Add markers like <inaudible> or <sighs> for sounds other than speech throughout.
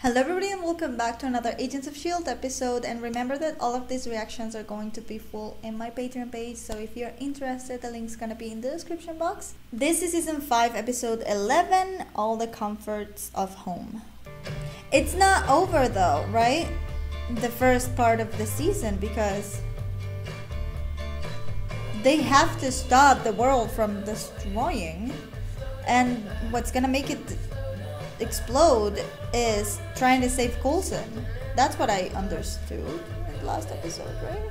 Hello everybody and welcome back to another Agents of S.H.I.E.L.D. episode and remember that all of these reactions are going to be full in my Patreon page so if you're interested the link's gonna be in the description box. This is season 5 episode 11 All the Comforts of Home. It's not over though, right? The first part of the season because they have to stop the world from destroying and what's gonna make it explode is trying to save Coulson. That's what I understood in the last episode, right?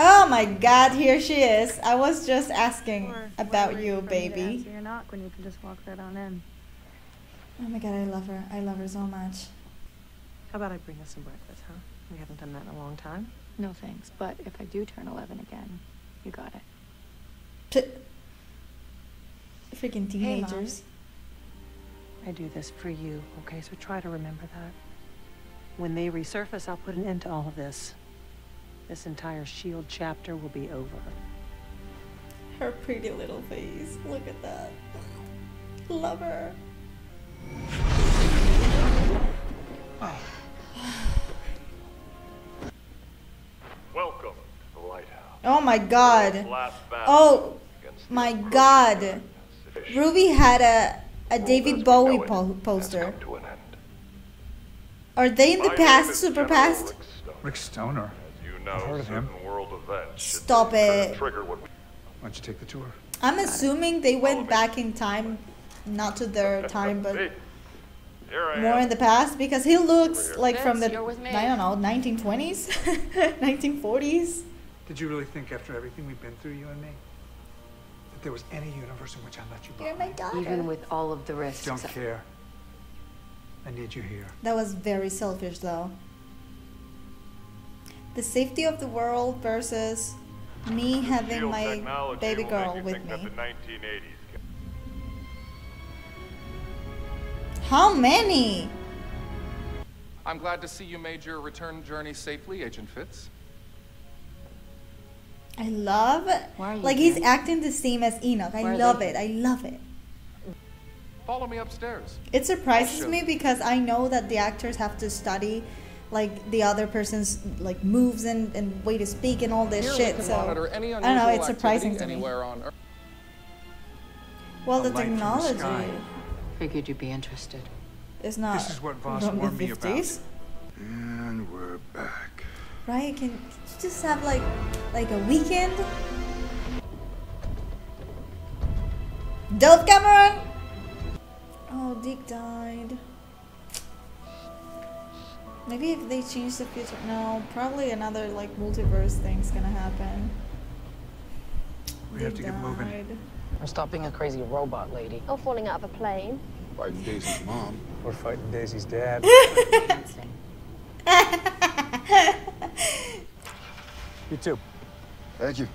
Oh my god, here she is. I was just asking Or about wait you, for me to baby. answer your knock when you can just walk right on in. Oh my god, I love her. I love her so much. How about I bring us some breakfast, huh? We haven't done that in a long time. No thanks, but if I do turn 11 again, you got it. P- Freaking teenagers. I do this for you, okay? So try to remember that. When they resurface, I'll put an end to all of this. This entire S.H.I.E.L.D. chapter will be over. Her pretty little face. Look at that. Love her. <sighs> Welcome to the lighthouse. Oh my god. Oh my god. Ruby had a a David Bowie po- poster. come to an end. Are they in the My past, super General past? Rick Stoner. As you know, I've heard of him. World events Stop it. Trigger what we- Why don't you take the tour? I'm assuming they went back in time, not to their time, but Hey, here I more in the past because he looks like from the Vince, you're with me. I don't know 1920s, 1940s. <laughs> Did you really think after everything we've been through, you and me, that there was any universe in which I let you You're behind? my daughter. Even with all of the risks. Don't care. I need you here. That was very selfish, though. The safety of the world versus me having my baby girl with me. the 1980s can- How many? I'm glad to see you made your return journey safely, Agent Fitz. I love Why are like he's here? acting the same as Enoch. I love they- it. I love it. Follow me upstairs. It surprises me because I know that the actors have to study like the other person's like moves and, and way to speak and all this Here shit. So any I don't know, it's surprising to me. anywhere on Earth. well, A the light from the technology sky. Figured you'd be interested. is not This is what Voss from the warned me about. And we're back. Right? Can you just have like like a weekend? Dove Cameron! Oh, Deke died. Maybe if they change the future. No, probably another like multiverse thing's gonna happen. We have Deke to get moving. died. Or stop being a crazy robot lady. or falling out of a plane. Fighting Daisy's mom. We're fighting Daisy's dad. <laughs> <laughs> Dancing. you too. Thank you.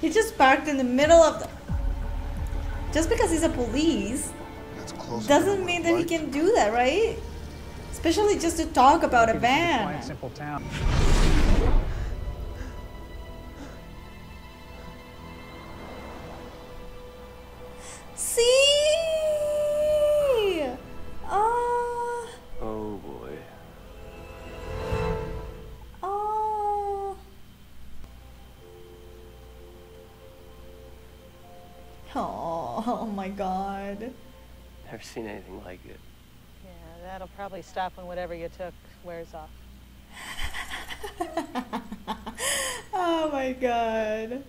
He just parked in the middle of the. Just because he's a police That's close. doesn't mean that he can do that, right? Especially just to talk about a This <laughs> Oh, oh my god. Never seen anything like it. Yeah, that'll probably stop when whatever you took wears off. <laughs> oh my god.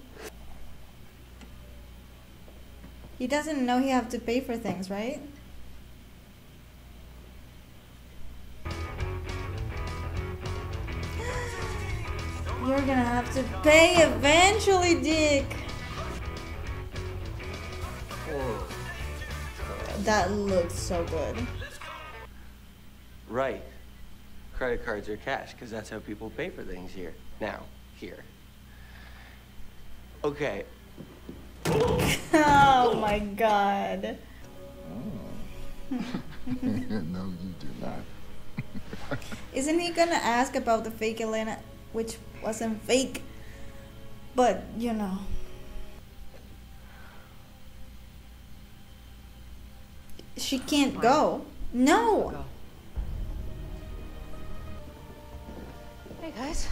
He doesn't know he have to pay for things, right? <gasps> You're gonna have to pay eventually, Deke. That looks so good. Right. Credit cards or cash, because that's how people pay for things here. Now, here. Okay. <laughs> Oh my god. Oh. <laughs> no, you do not. <laughs> Isn't he gonna ask about the fake Elena, which wasn't fake? But, you know. She can't go. No. Hey guys.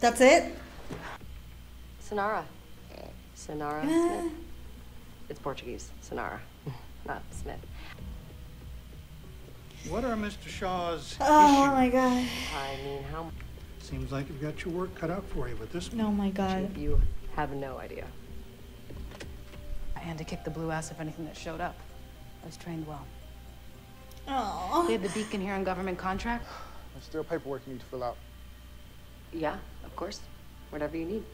That's it? Sinara. Sinara Ah. Smith. It's Portuguese. Sinara. <laughs> Not Smith. What are Mr. Shaw's Oh issues? my god. I mean, how Seems like you've got your work cut out for you with this one. Oh my god. you have no idea. I had to kick the blue ass of anything that showed up. I was trained well. They Oh. had the beacon here on government contract. There's still paperwork you need to fill out. Yeah, of course. Whatever you need.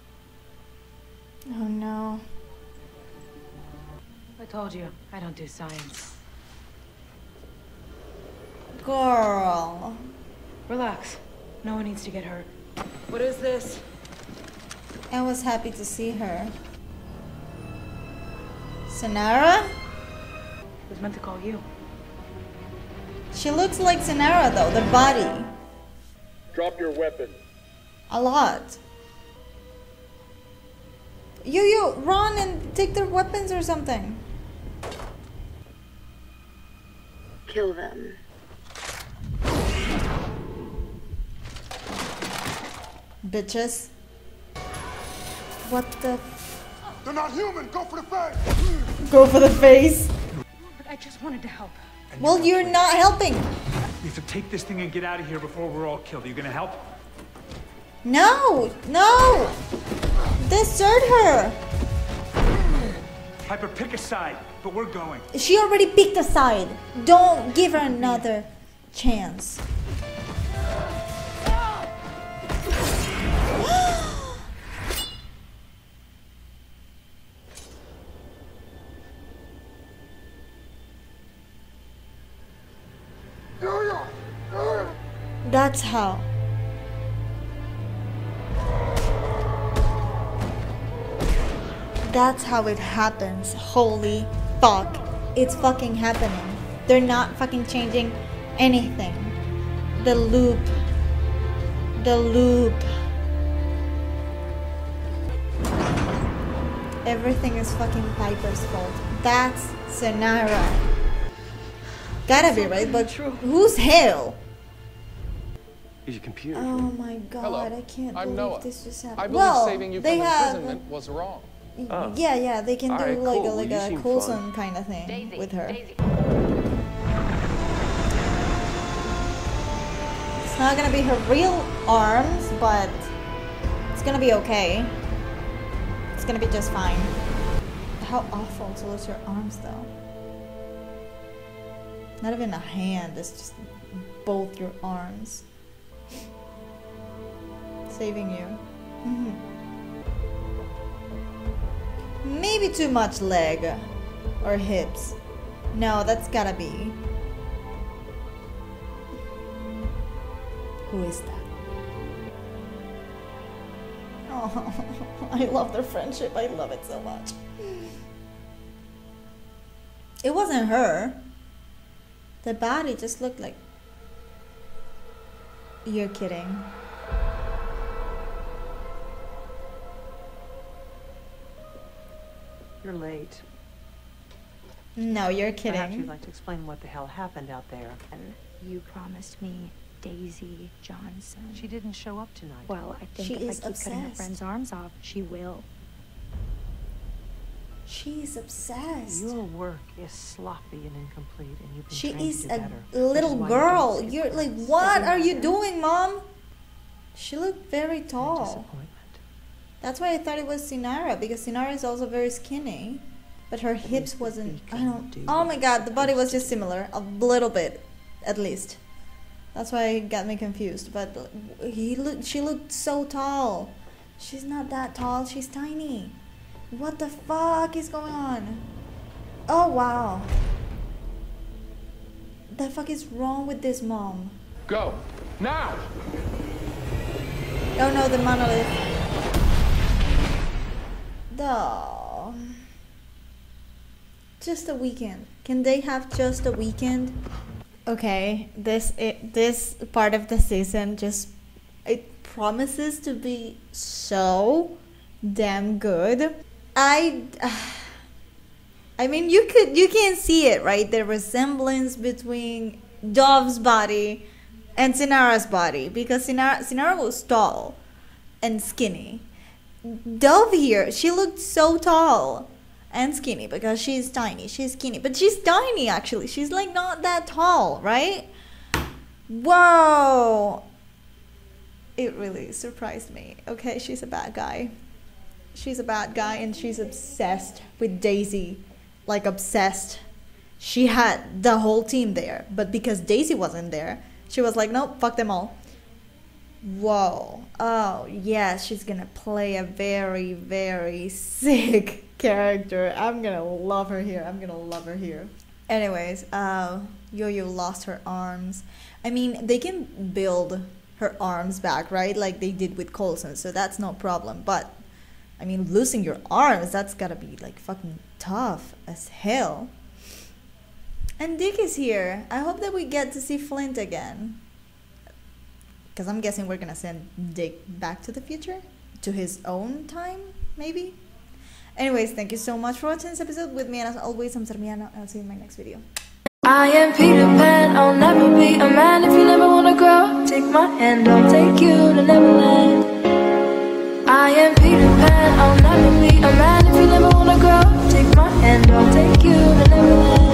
Oh no. I told you, I don't do science. Girl. Relax. No one needs to get hurt. What is this? I was happy to see her. Sinara? I was meant to call you. She looks like Sinara though, the body. Drop your weapon. A lot. You, you, run and take their weapons or something. Kill them. Bitches. What the? They're not human. Go for the face. Go for the face. But I just wanted to help. Well, you're not helping. We have to take this thing and get out of here before we're all killed. Are you gonna help? No, no. Desert her. Piper, pick a side, but we're going. She already picked a side. Don't give her another chance. That's how. That's how it happens. Holy fuck. It's fucking happening. They're not fucking changing anything. The loop. The loop. Everything is fucking Piper's fault. That's Sinara. Gotta be right, but who's Hale? Use your computer. Oh my god, Hello. I can't I'm believe Noah. this just happened. I believe well, saving you they from have, imprisonment was wrong. Oh. Yeah, yeah, they can do Alright, like cool. a like Well, a seem Coulson kind of thing Daisy. with her. Daisy. It's not gonna be her real arms, but it's gonna be okay. It's gonna be just fine. How awful to lose your arms though. Not even a hand, it's just both your arms. Saving you. Mhm. Maybe too much leg or hips. No, that's gotta be. Who is that? Oh, <laughs> I love their friendship. I love it so much. It wasn't her. The body just looked like. You're kidding. You're late. No, you're Perhaps you'd kidding. like to explain what the hell happened out there. You promised me Daisy Johnson. She didn't show up tonight. Well, I think She if is I keep cutting her friend's arms off, she will. She's obsessed. Your work is sloppy and incomplete, and you've been She trained is to do a better. which is little why you don't girl. You're like, what are you doing, mom? She looked very Your tall. Disappointment. That's why I thought it was Sinara because Sinara is also very skinny, but her hips wasn't. I don't. do Oh my god, the body was just similar, a little bit, at least. That's why it got me confused. But he looked. She looked so tall. She's not that tall. She's tiny. What the fuck is going on? Oh wow. The fuck is wrong with this mom? Go. Now! Oh no, the monolith. No. Just a weekend. Can they have just a weekend? Okay, this it, this part of the season just it promises to be so damn good. I <sighs> I mean, you could you can see it, right? The resemblance between Dove's body and Sinara's body because Sinara Sinara was tall and skinny. Dove here, she looked so tall and skinny because she's tiny. She's skinny, but she's tiny actually. She's like not that tall, right? Whoa! It really surprised me. Okay, she's a bad guy. She's a bad guy and she's obsessed with Daisy. Like obsessed. She had the whole team there, but because Daisy wasn't there, she was like, nope, fuck them all. Whoa. Oh, yes, she's gonna play a very, very <laughs> sick character. I'm gonna love her here. I'm gonna love her here. Anyways, uh, Yo-Yo lost her arms. I mean, they can build her arms back, right? Like they did with Coulson, so that's no problem. But, I mean, losing your arms, that's gotta be like fucking tough as hell. And Deke is here. I hope that we get to see Flint again because I'm guessing we're gonna send Deke back to the future to his own time, maybe. Anyways, thank you so much for watching this episode with me, and as always, I'm Sora Miyano, and I'll see you in my next video. I am Peter Pan, I'll never be a man if you never wanna grow. Take my hand, I'll take you to Neverland. I am Peter Pan, I'll never be a man if you never wanna grow. Take my hand, I'll take you to Neverland.